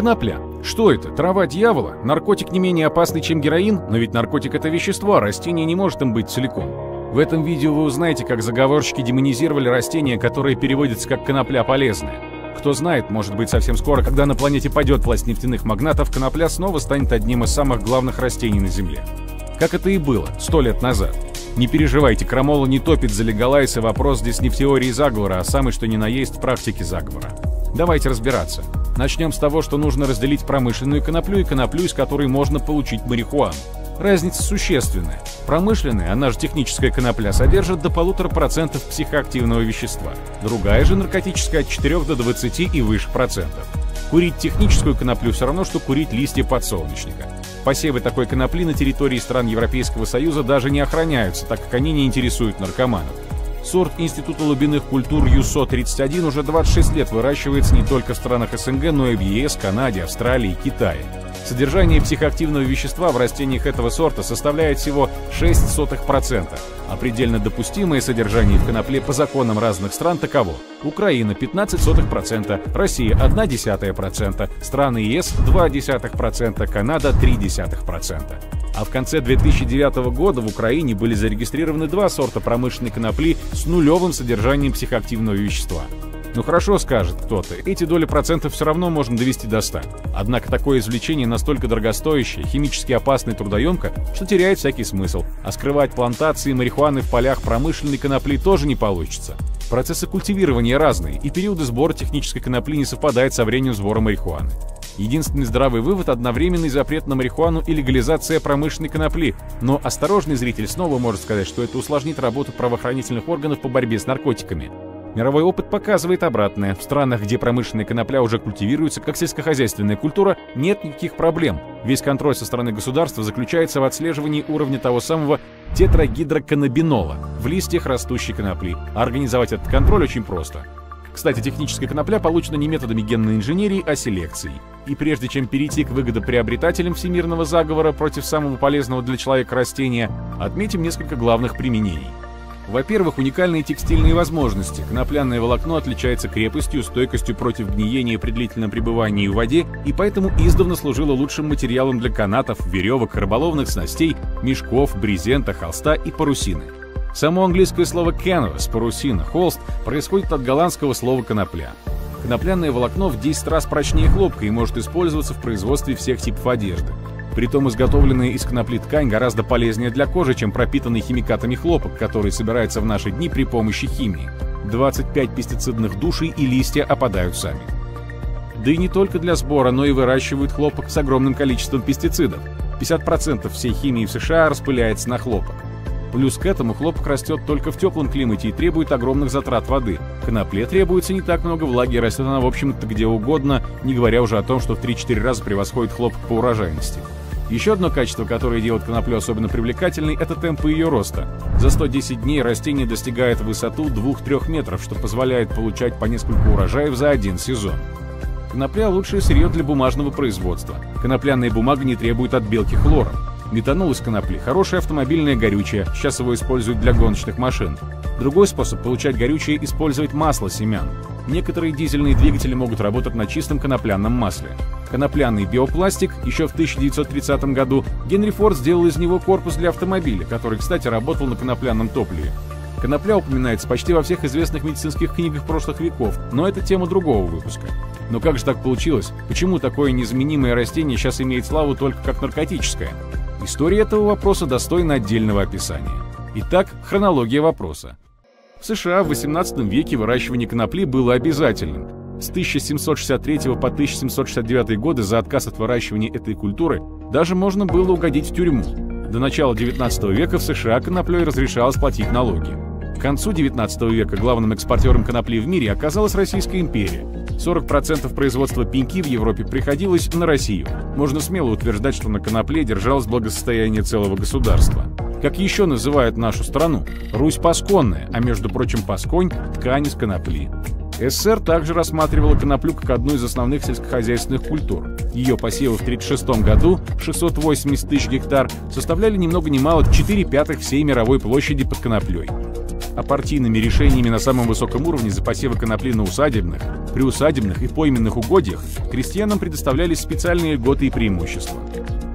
Конопля. Что это? Трава дьявола? Наркотик не менее опасный, чем героин? Но ведь наркотик это вещество, а растение не может им быть целиком. В этом видео вы узнаете, как заговорщики демонизировали растение, которое переводится как конопля полезная. Кто знает, может быть совсем скоро, когда на планете падет власть нефтяных магнатов, конопля снова станет одним из самых главных растений на Земле. Как это и было сто лет назад. Не переживайте, Крамола не топит за легалайс, вопрос здесь не в теории заговора, а самый что ни на есть в практике заговора. Давайте разбираться. Начнем с того, что нужно разделить промышленную коноплю и коноплю, из которой можно получить марихуану. Разница существенная. Промышленная, она же техническая конопля, содержит до полутора процентов психоактивного вещества. Другая же наркотическая от 4 до 20 и выше процентов. Курить техническую коноплю все равно, что курить листья подсолнечника. Посевы такой конопли на территории стран Европейского Союза даже не охраняются, так как они не интересуют наркоманов. Сорт Института глубинных культур ЮСО-31 уже 26 лет выращивается не только в странах СНГ, но и в ЕС, Канаде, Австралии и Китае. Содержание психоактивного вещества в растениях этого сорта составляет всего 0,06%, а предельно допустимое содержание в конопле по законам разных стран таково. Украина 15%, Россия 0,1%, страны ЕС 0,2%, Канада 0,3%. А в конце 2009 года в Украине были зарегистрированы два сорта промышленной конопли с нулевым содержанием психоактивного вещества. Ну хорошо, скажет кто-то, эти доли процентов все равно можно довести до 100. Однако такое извлечение настолько дорогостоящее, химически опасное и трудоемко, что теряет всякий смысл. А скрывать плантации марихуаны в полях промышленной конопли тоже не получится. Процессы культивирования разные, и периоды сбора технической конопли не совпадают со временем сбора марихуаны. Единственный здравый вывод – одновременный запрет на марихуану и легализация промышленной конопли. Но осторожный зритель снова может сказать, что это усложнит работу правоохранительных органов по борьбе с наркотиками. Мировой опыт показывает обратное. В странах, где промышленная конопля уже культивируется как сельскохозяйственная культура, нет никаких проблем. Весь контроль со стороны государства заключается в отслеживании уровня того самого тетрагидроканнабинола в листьях растущей конопли. Организовать этот контроль очень просто. Кстати, техническая конопля получена не методами генной инженерии, а селекцией. И прежде чем перейти к выгодоприобретателям всемирного заговора против самого полезного для человека растения, отметим несколько главных применений. Во-первых, уникальные текстильные возможности. Конопляное волокно отличается крепостью, стойкостью против гниения при длительном пребывании в воде и поэтому издавна служило лучшим материалом для канатов, веревок, рыболовных снастей, мешков, брезента, холста и парусины. Само английское слово canvas, парусина, холст, происходит от голландского слова конопля. Конопляное волокно в 10 раз прочнее хлопка и может использоваться в производстве всех типов одежды. Притом изготовленная из конопли ткань гораздо полезнее для кожи, чем пропитанный химикатами хлопок, который собирается в наши дни при помощи химии. 25 пестицидных душей и листья опадают сами. Да и не только для сбора, но и выращивают хлопок с огромным количеством пестицидов. 50% всей химии в США распыляется на хлопок. Плюс к этому хлопок растет только в теплом климате и требует огромных затрат воды. Конопле требуется не так много влаги, растет она в общем-то где угодно, не говоря уже о том, что в 3-4 раза превосходит хлопок по урожайности. Еще одно качество, которое делает коноплю особенно привлекательной, это темпы ее роста. За 110 дней растение достигает высоту 2-3 метров, что позволяет получать по несколько урожаев за один сезон. Конопля – лучшее сырье для бумажного производства. Конопляная бумага не требует отбелки хлором. Метанол из конопли – хорошее автомобильное горючее, сейчас его используют для гоночных машин. Другой способ получать горючее – использовать масло семян. Некоторые дизельные двигатели могут работать на чистом конопляном масле. Конопляный биопластик еще в 1930 году Генри Форд сделал из него корпус для автомобиля, который, кстати, работал на конопляном топливе. Конопля упоминается почти во всех известных медицинских книгах прошлых веков, но это тема другого выпуска. Но как же так получилось? Почему такое незаменимое растение сейчас имеет славу только как наркотическое? История этого вопроса достойна отдельного описания. Итак, хронология вопроса. В США в 18 веке выращивание конопли было обязательным. С 1763 по 1769 годы за отказ от выращивания этой культуры даже можно было угодить в тюрьму. До начала 19 века в США коноплей разрешалось платить налоги. К концу 19 века главным экспортером конопли в мире оказалась Российская империя. 40% производства пеньки в Европе приходилось на Россию. Можно смело утверждать, что на конопле держалось благосостояние целого государства. Как еще называют нашу страну? Русь Пасконная, а между прочим Пасконь – ткань из конопли. СССР также рассматривала коноплю как одну из основных сельскохозяйственных культур. Ее посевы в 1936 году, 680 тысяч гектар, составляли ни много ни мало 4 пятых всей мировой площади под коноплей. А партийными решениями на самом высоком уровне за посевы конопли на усадебных, приусадебных и пойменных угодьях крестьянам предоставлялись специальные льготы и преимущества.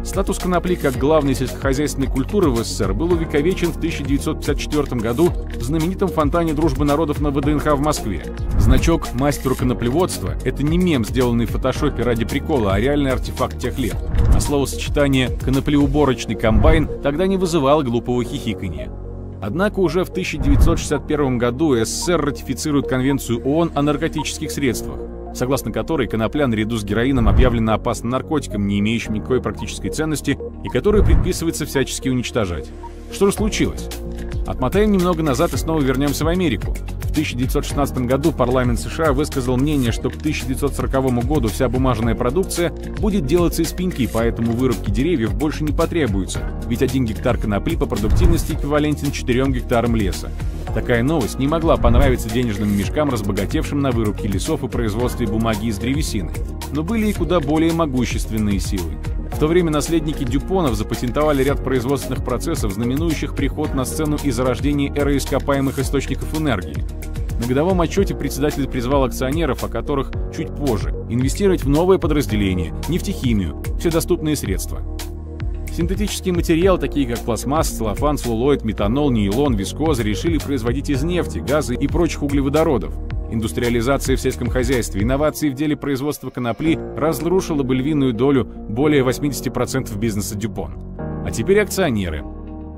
Статус конопли как главной сельскохозяйственной культуры в СССР был увековечен в 1954 году в знаменитом фонтане дружбы народов на ВДНХ в Москве. Значок «Мастеру коноплеводства» — это не мем, сделанный в фотошопе ради прикола, а реальный артефакт тех лет. А словосочетание «коноплеуборочный комбайн» тогда не вызывало глупого хихиканья. Однако уже в 1961 году СССР ратифицирует Конвенцию ООН о наркотических средствах согласно которой конопля наряду с героином объявлена опасным наркотиком, не имеющим никакой практической ценности и которую предписывается всячески уничтожать. Что же случилось? Отмотаем немного назад и снова вернемся в Америку. В 1916 году парламент США высказал мнение, что к 1940 году вся бумажная продукция будет делаться из пеньки, поэтому вырубки деревьев больше не потребуется, ведь один гектар конопли по продуктивности эквивалентен 4 гектарам леса. Такая новость не могла понравиться денежным мешкам, разбогатевшим на вырубке лесов и производстве бумаги из древесины. Но были и куда более могущественные силы. В то время наследники Дюпонов запатентовали ряд производственных процессов, знаменующих приход на сцену и зарождение эры ископаемых источников энергии. На годовом отчете председатель призвал акционеров, о которых чуть позже, инвестировать в новое подразделение, нефтехимию, все доступные средства. Синтетические материалы, такие как пластмасс, целлофан, целлулоид, метанол, нейлон, вискоза, решили производить из нефти, газа и прочих углеводородов. Индустриализация в сельском хозяйстве, инновации в деле производства конопли разрушила бы львиную долю более 80% бизнеса Дюпон. А теперь акционеры.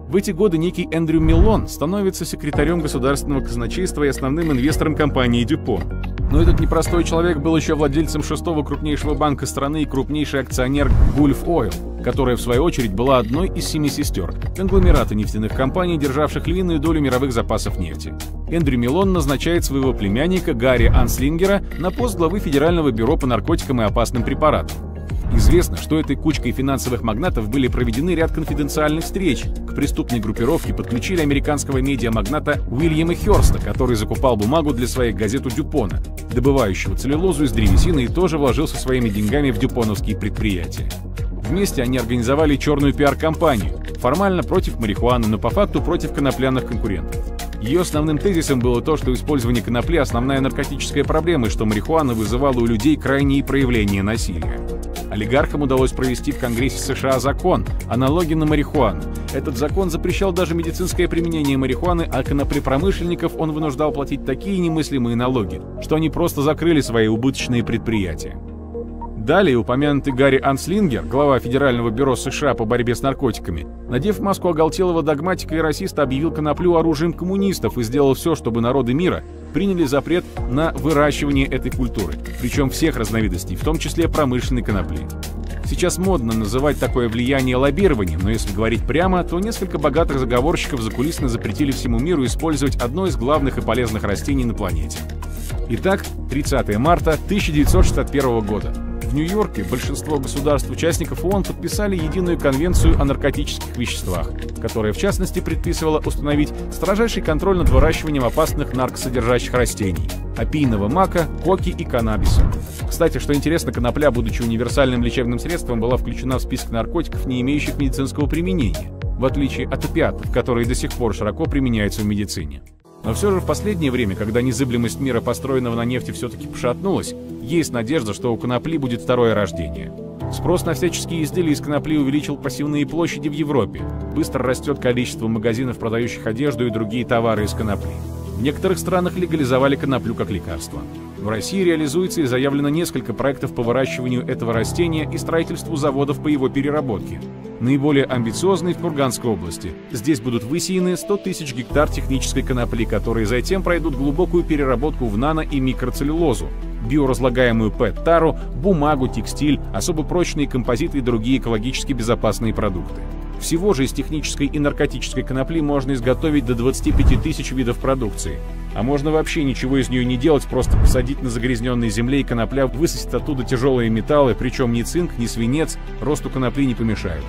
В эти годы некий Эндрю Миллон становится секретарем государственного казначейства и основным инвестором компании Дюпон. Но этот непростой человек был еще владельцем шестого крупнейшего банка страны и крупнейший акционер Gulf Oil, которая в свою очередь была одной из семи сестер, конгломерата нефтяных компаний, державших львиную долю мировых запасов нефти. Эндрю Милон назначает своего племянника Гарри Анслингера на пост главы Федерального бюро по наркотикам и опасным препаратам. Известно, что этой кучкой финансовых магнатов были проведены ряд конфиденциальных встреч. К преступной группировке подключили американского медиамагната Уильяма Хёрста, который закупал бумагу для своей газеты Дюпона, добывающего целлюлозу из древесины и тоже вложился своими деньгами в дюпоновские предприятия. Вместе они организовали черную пиар-компанию, формально против марихуаны, но по факту против конопляных конкурентов. Ее основным тезисом было то, что использование конопли – основная наркотическая проблема, и что марихуана вызывала у людей крайние проявления насилия. Олигархам удалось провести в Конгрессе США закон о налоге на марихуану. Этот закон запрещал даже медицинское применение марихуаны, а коноплепромышленников он вынуждал платить такие немыслимые налоги, что они просто закрыли свои убыточные предприятия. Далее упомянутый Гарри Анслингер, глава Федерального бюро США по борьбе с наркотиками, надев маску оголтелого догматика и расиста, объявил коноплю оружием коммунистов и сделал все, чтобы народы мира приняли запрет на выращивание этой культуры, причем всех разновидностей, в том числе промышленной конопли. Сейчас модно называть такое влияние лоббированием, но если говорить прямо, то несколько богатых заговорщиков закулисно запретили всему миру использовать одно из главных и полезных растений на планете. Итак, 30 марта 1961 года. В Нью-Йорке большинство государств-участников ООН подписали единую конвенцию о наркотических веществах, которая в частности предписывала установить строжайший контроль над выращиванием опасных наркосодержащих растений – опийного мака, коки и каннабиса. Кстати, что интересно, конопля, будучи универсальным лечебным средством, была включена в список наркотиков, не имеющих медицинского применения, в отличие от опиатов, которые до сих пор широко применяются в медицине. Но все же в последнее время, когда незыблемость мира, построенного на нефти, все-таки пошатнулась, есть надежда, что у конопли будет второе рождение. Спрос на всяческие изделия из конопли увеличил пассивные площади в Европе. Быстро растет количество магазинов, продающих одежду и другие товары из конопли. В некоторых странах легализовали коноплю как лекарство. В России реализуется и заявлено несколько проектов по выращиванию этого растения и строительству заводов по его переработке. Наиболее амбициозный в Курганской области. Здесь будут высеяны 100 тысяч гектар технической конопли, которые затем пройдут глубокую переработку в нано- и микроцеллюлозу, биоразлагаемую ПЭТ-тару, бумагу, текстиль, особо прочные композиты и другие экологически безопасные продукты. Всего же из технической и наркотической конопли можно изготовить до 25 тысяч видов продукции. А можно вообще ничего из нее не делать, просто посадить на загрязненной земле, и конопля высосет оттуда тяжелые металлы, причем ни цинк, ни свинец росту конопли не помешают.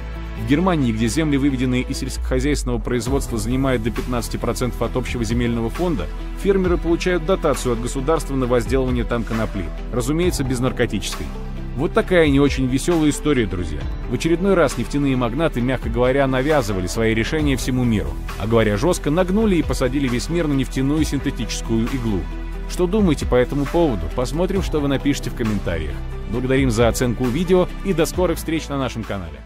В Германии, где земли, выведенные из сельскохозяйственного производства, занимают до 15% от общего земельного фонда, фермеры получают дотацию от государства на возделывание там конопли, разумеется, без наркотической. Вот такая не очень веселая история, друзья. В очередной раз нефтяные магнаты, мягко говоря, навязывали свои решения всему миру, а говоря жестко, нагнули и посадили весь мир на нефтяную синтетическую иглу. Что думаете по этому поводу? Посмотрим, что вы напишите в комментариях. Благодарим за оценку видео и до скорых встреч на нашем канале.